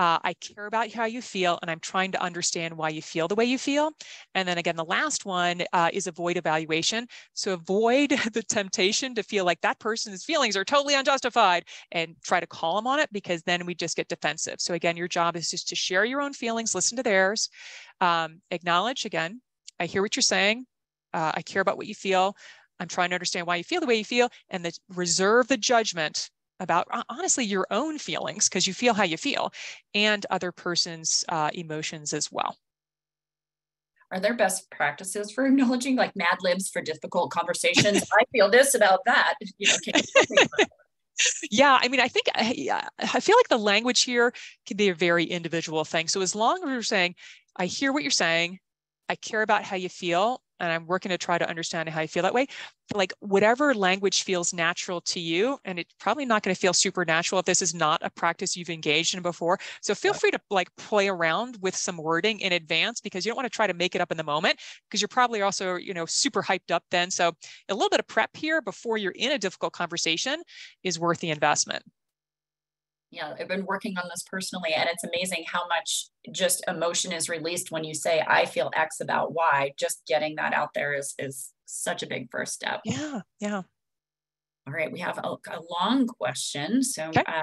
B: uh, I care about how you feel, and I'm trying to understand why you feel the way you feel. And then again, the last one uh, is avoid evaluation. So avoid the temptation to feel like that person's feelings are totally unjustified and try to call them on it because then we just get defensive. So again, your job is just to share your own feelings, listen to theirs, um, acknowledge again, I hear what you're saying. Uh, I care about what you feel. I'm trying to understand why you feel the way you feel and the, reserve the judgment about honestly your own feelings because you feel how you feel and other person's uh, emotions as well.
A: Are there best practices for acknowledging like mad libs for difficult conversations? I feel this about that. You know
B: yeah i mean i think I, I feel like the language here can be a very individual thing. So as long as you're saying i hear what you're saying i care about how you feel and I'm working to try to understand how you feel that way. Like whatever language feels natural to you, and it's probably not going to feel supernatural if this is not a practice you've engaged in before. So feel free to like play around with some wording in advance because you don't want to try to make it up in the moment because you're probably also, you know, super hyped up then. So a little bit of prep here before you're in a difficult conversation is worth the investment
A: yeah, I've been working on this personally, and it's amazing how much just emotion is released when you say, I feel X about Y. Just getting that out there is, is such a big first step.
B: Yeah, yeah.
A: All right, we have a, a long question. So okay. uh,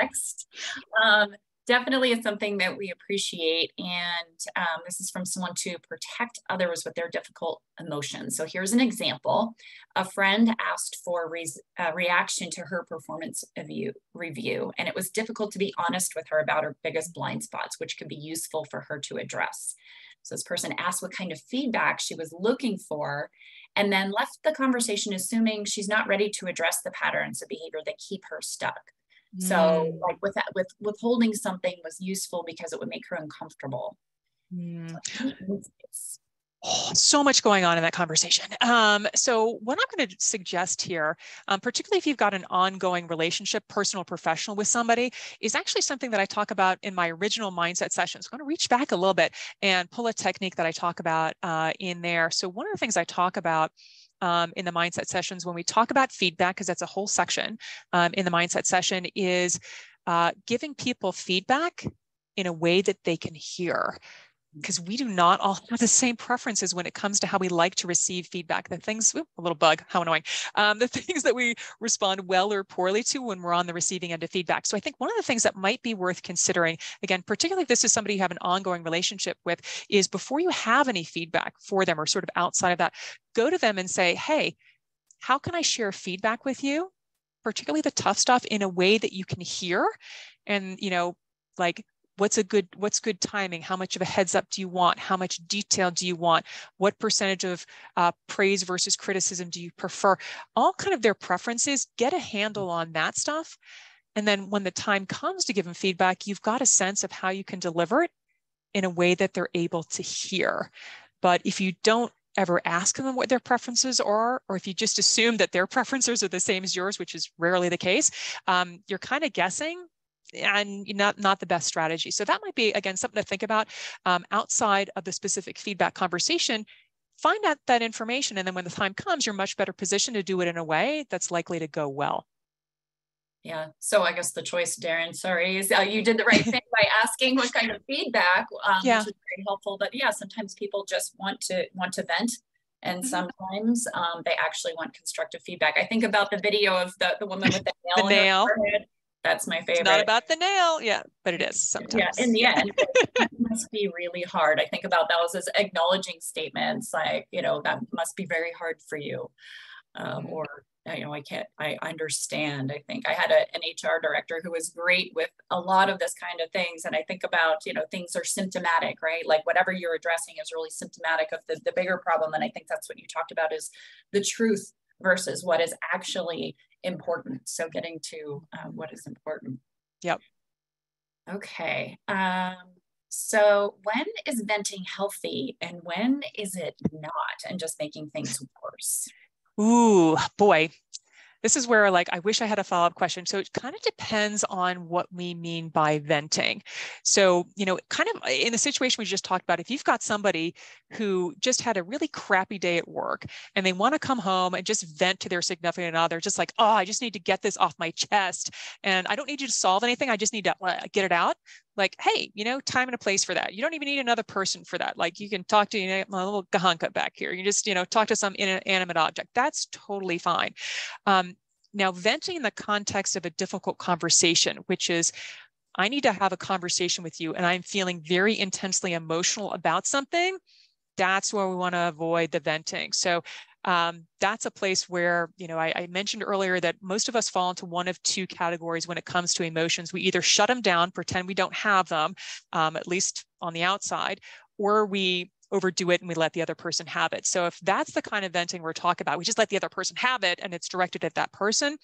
A: next. Um, definitely is something that we appreciate. And um, this is from someone to protect others with their difficult emotions. So here's an example. A friend asked for a, re a reaction to her performance review, review, and it was difficult to be honest with her about her biggest blind spots, which could be useful for her to address. So this person asked what kind of feedback she was looking for and then left the conversation assuming she's not ready to address the patterns of behavior that keep her stuck. So mm. like with that, with withholding something was useful because it would make her uncomfortable.
B: Mm. Oh, so much going on in that conversation. Um, so what I'm going to suggest here, um, particularly if you've got an ongoing relationship, personal, professional with somebody, is actually something that I talk about in my original mindset sessions. I'm going to reach back a little bit and pull a technique that I talk about uh, in there. So one of the things I talk about um, in the mindset sessions when we talk about feedback, because that's a whole section um, in the mindset session, is uh, giving people feedback in a way that they can hear because we do not all have the same preferences when it comes to how we like to receive feedback. The things, a little bug, how annoying, um, the things that we respond well or poorly to when we're on the receiving end of feedback. So I think one of the things that might be worth considering, again, particularly if this is somebody you have an ongoing relationship with, is before you have any feedback for them or sort of outside of that, go to them and say, hey, how can I share feedback with you? particularly the tough stuff in a way that you can hear and you know like what's a good what's good timing? How much of a heads up do you want? How much detail do you want? What percentage of uh, praise versus criticism do you prefer? All kind of their preferences get a handle on that stuff. And then when the time comes to give them feedback you've got a sense of how you can deliver it in a way that they're able to hear. But if you don't ever ask them what their preferences are, or if you just assume that their preferences are the same as yours, which is rarely the case, um, you're kind of guessing and not not the best strategy. So that might be again something to think about um, outside of the specific feedback conversation. Find out that information, and then when the time comes, you're much better positioned to do it in a way that's likely to go well.
A: Yeah. So I guess the choice, Darren, sorry, is uh, you did the right thing by asking what kind of feedback, um, yeah. which is very helpful. But yeah, sometimes people just want to want to vent, and mm-hmm. sometimes um, they actually want constructive feedback. I think about the video of the the woman with the nail.
B: the nail.
A: That's my favorite.
B: It's not about the nail. Yeah, but it is sometimes.
A: Yeah, in the end, it must be really hard. I think about those as acknowledging statements, like, you know, that must be very hard for you. Um, mm-hmm. or, you know, I can't, I understand. I think I had a, an HR director who was great with a lot of this kind of things. And I think about, you know, things are symptomatic, right? Like whatever you're addressing is really symptomatic of the, the bigger problem. And I think that's what you talked about is the truth versus what is actually important. So getting to um, what is important.
B: Yep.
A: Okay. Um, so when is venting healthy and when is it not and just making things worse?
B: Ooh, boy, this is where like I wish I had a follow-up question. So it kind of depends on what we mean by venting. So, you know, kind of eh, in the situation we just talked about, if you've got somebody who just had a really crappy day at work and they want to come home and just vent to their significant other, just like, oh, I just need to get this off my chest. And I don't need you to solve anything. I just need to get it out like, hey, you know, time and a place for that. You don't even need another person for that. Like you can talk to, you know, my little gahanka back here. You just, you know, talk to some inanimate object. That's totally fine. Um, now, venting in the context of a difficult conversation, which is, I need to have a conversation with you and I'm feeling very intensely emotional about something, that's where we want to avoid the venting. So um, that's a place where, you know, I, I, mentioned earlier that most of us fall into one of two categories when it comes to emotions. We either shut them down, pretend we don't have them, um, at least on the outside, or we overdo it and we let the other person have it. So if that's the kind of venting we're talking about, we just let the other person have it and it's directed at that person,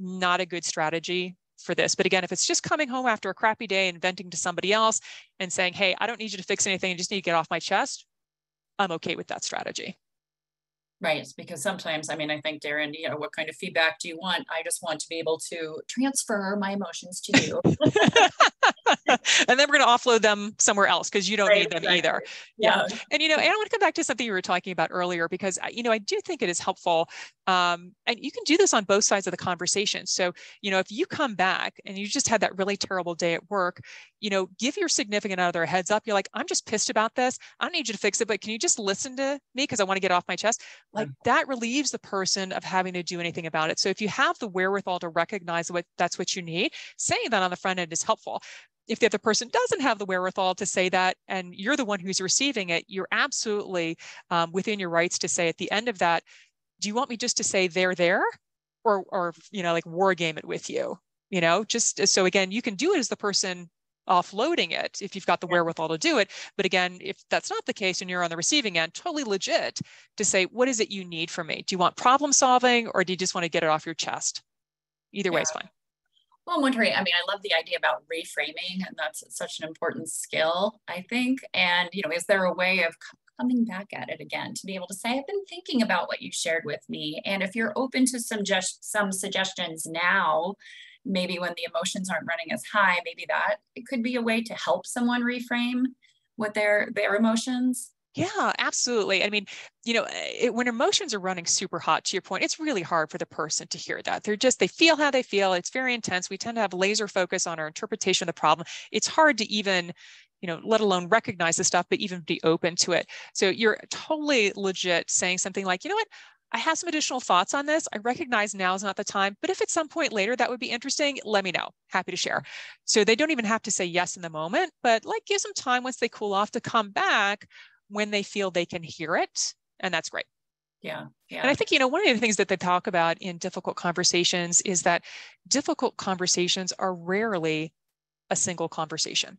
B: not a good strategy for this. But again, if it's just coming home after a crappy day and venting to somebody else and saying, hey, I don't need you to fix anything, I just need to get off my chest, I'm okay with that strategy.
A: Right, because sometimes, I mean, I think Darren, you know, what kind of feedback do you want? I just want to be able to transfer my emotions to you.
B: and then we're going to offload them somewhere else because you don't right, need them exactly. either.
A: Yeah.
B: yeah. And, you know, and I want to come back to something you were talking about earlier because, you know, I do think it is helpful. Um, and you can do this on both sides of the conversation. So, you know, if you come back and you just had that really terrible day at work, you know, give your significant other a heads up. You're like, I'm just pissed about this. I don't need you to fix it, but can you just listen to me because I want to get off my chest? Like that relieves the person of having to do anything about it. So if you have the wherewithal to recognize what that's what you need, saying that on the front end is helpful. If the other person doesn't have the wherewithal to say that, and you're the one who's receiving it, you're absolutely um, within your rights to say at the end of that, do you want me just to say they're there, or or you know like war game it with you? You know, just so again, you can do it as the person offloading it if you've got the wherewithal to do it. But again, if that's not the case and you're on the receiving end, totally legit to say, what is it you need from me? Do you want problem solving or do you just want to get it off your chest? Either yeah. way is fine.
A: Well, I'm wondering, I mean, I love the idea about reframing, and that's such an important skill, I think. And, you know, is there a way of coming back at it again to be able to say, I've been thinking about what you shared with me. And if you're open to some just some suggestions now, maybe when the emotions aren't running as high, maybe that it could be a way to help someone reframe what their their emotions.
B: Yeah, absolutely. I mean, you know, eh, it, when emotions are running super hot, to your point, it's really hard for the person to hear that. They're just, they feel how they feel. It's very intense. We tend to have laser focus on our interpretation of the problem. It's hard to even, you know, let alone recognize the stuff, but even be open to it. So you're totally legit saying something like, you know what, I have some additional thoughts on this. I recognize now is not the time, but if at some point later that would be interesting, let me know. Happy to share. So they don't even have to say yes in the moment, but like give some time once they cool off to come back when they feel they can hear it. And that's great.
A: Yeah, yeah.
B: And I think, you know, one of the things that they talk about in difficult conversations is that difficult conversations are rarely a single conversation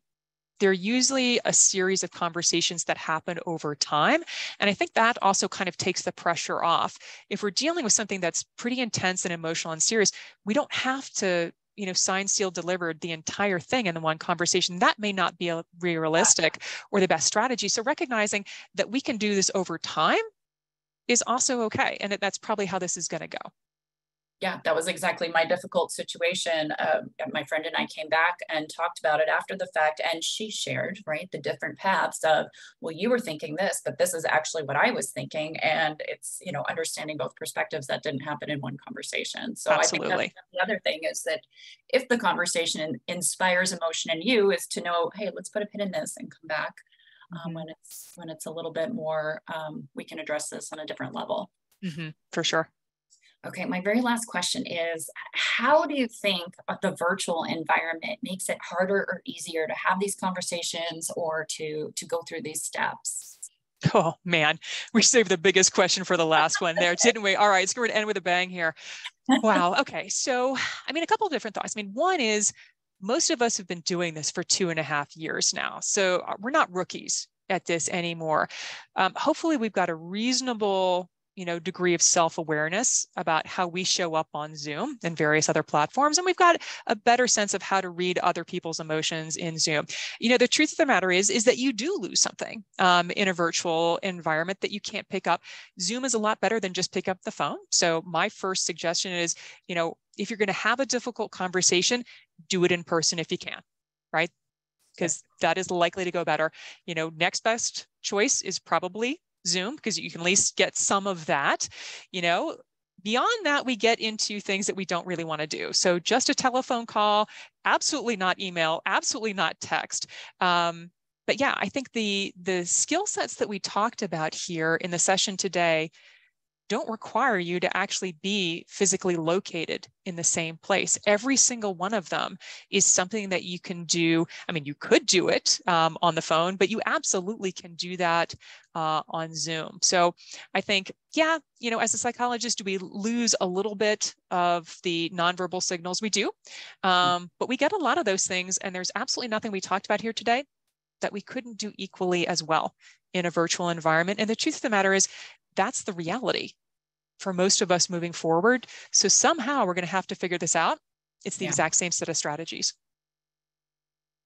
B: they're usually a series of conversations that happen over time. And I think that also kind of takes the pressure off. If we're dealing with something that's pretty intense and emotional and serious, we don't have to you know, sign, seal, delivered the entire thing in the one conversation. That may not be a realistic or the best strategy. So recognizing that we can do this over time is also okay. And that that's probably how this is going to go
A: yeah, that was exactly my difficult situation. Uh, my friend and I came back and talked about it after the fact, and she shared, right, the different paths of, well, you were thinking this, but this is actually what I was thinking. And it's, you know, understanding both perspectives that didn't happen in one conversation. So
B: Absolutely.
A: I think the other thing is that if the conversation inspires emotion in you, is to know, hey, let's put a pin in this and come back. Um, mm-hmm. when it's when it's a little bit more, um, we can address this on a different level.
B: Mm-hmm, for sure.
A: Okay, my very last question is How do you think the virtual environment makes it harder or easier to have these conversations or to, to go through these steps?
B: Oh man, we saved the biggest question for the last one there, didn't we? All right, it's going to end with a bang here. Wow. Okay. So, I mean, a couple of different thoughts. I mean, one is most of us have been doing this for two and a half years now. So uh, we're not rookies at this anymore. Um, hopefully, we've got a reasonable you know, degree of self-awareness about how we show up on Zoom and various other platforms. And we've got a better sense of how to read other people's emotions in Zoom. You know, the truth of the matter is, is that you do lose something um, in a virtual environment that you can't pick up. Zoom is a lot better than just pick up the phone. So my first suggestion is, you know, if you're going to have a difficult conversation, do it in person if you can, right? Because that is likely to go better. You know, next best choice is probably Zoom because you can at least get some of that, you know. Beyond that, we get into things that we don't really want to do. So just a telephone call, absolutely not email, absolutely not text. Um, but yeah, I think the the skill sets that we talked about here in the session today don't require you to actually be physically located in the same place. Every single one of them is something that you can do. I mean, you could do it um, on the phone, but you absolutely can do that uh, on Zoom. So I think, yeah, you know, as a psychologist, do we lose a little bit of the nonverbal signals? We do, mm. um, but we get a lot of those things, and there's absolutely nothing we talked about here today that we couldn't do equally as well in a virtual environment. And the truth of the matter is, that's the reality for most of us moving forward. So somehow we're going to have to figure this out. It's the yeah. exact same set of strategies.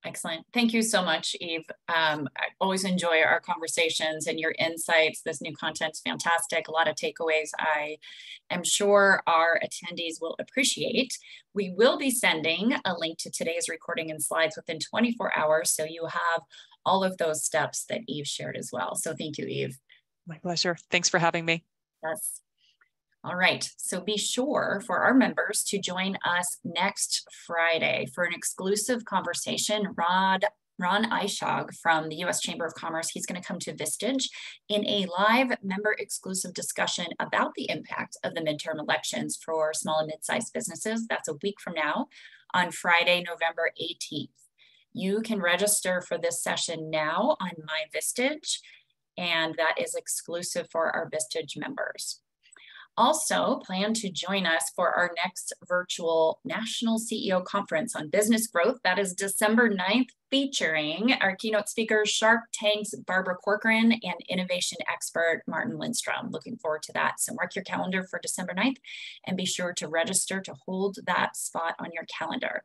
A: Excellent. Thank you so much, Eve. Um, I always enjoy our conversations and your insights. This new content's fantastic. A lot of takeaways I am sure our attendees will appreciate. We will be sending a link to today's recording and slides within 24 hours. So you have all of those steps that Eve shared as well. So thank you, Eve.
B: My pleasure. Thanks for having me.
A: Yes. All right, so be sure for our members to join us next Friday for an exclusive conversation. Rod Ron Ishog from the U.S. Chamber of Commerce. He's going to come to Vistage in a live member exclusive discussion about the impact of the midterm elections for small and mid-sized businesses. That's a week from now on Friday, November 18th. You can register for this session now on My Vistage, and that is exclusive for our Vistage members. Also, plan to join us for our next virtual National CEO Conference on Business Growth. That is December 9th, featuring our keynote speakers, Shark Tank's Barbara Corcoran and innovation expert Martin Lindstrom. Looking forward to that. So mark your calendar for December 9th and be sure to register to hold that spot on your calendar.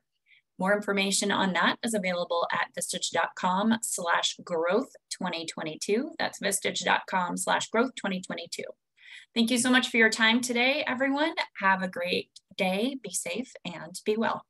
A: More information on that is available at vistage.com slash growth 2022. That's vistage.com slash growth 2022. Thank you so much for your time today, everyone. Have a great day, be safe, and be well.